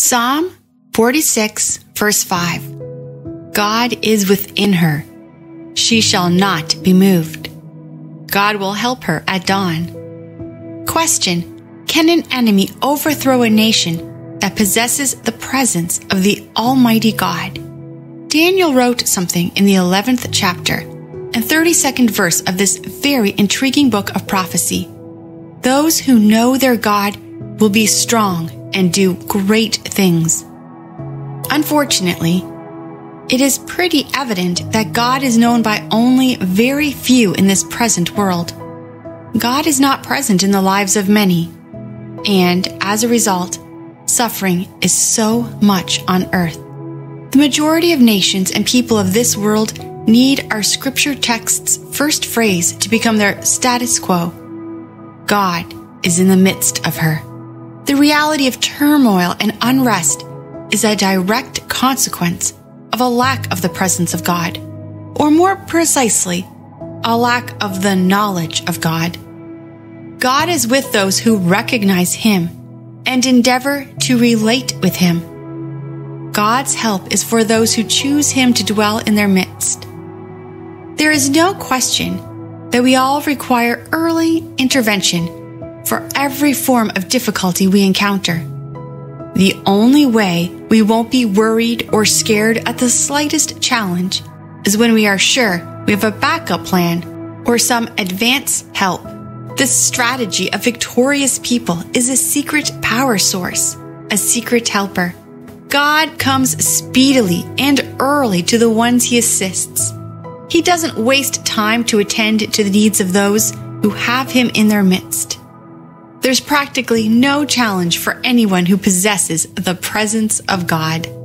Psalm 46, verse 5 God is within her. She shall not be moved. God will help her at dawn. Question Can an enemy overthrow a nation that possesses the presence of the Almighty God? Daniel wrote something in the 11th chapter and 32nd verse of this very intriguing book of prophecy. Those who know their God will be strong and do great things. Unfortunately, it is pretty evident that God is known by only very few in this present world. God is not present in the lives of many, and as a result, suffering is so much on earth. The majority of nations and people of this world need our scripture text's first phrase to become their status quo. God is in the midst of her. The reality of turmoil and unrest is a direct consequence of a lack of the presence of God, or more precisely, a lack of the knowledge of God. God is with those who recognize Him and endeavor to relate with Him. God's help is for those who choose Him to dwell in their midst. There is no question that we all require early intervention for every form of difficulty we encounter. The only way we won't be worried or scared at the slightest challenge is when we are sure we have a backup plan or some advance help. This strategy of victorious people is a secret power source, a secret helper. God comes speedily and early to the ones he assists. He doesn't waste time to attend to the needs of those who have him in their midst. There's practically no challenge for anyone who possesses the presence of God.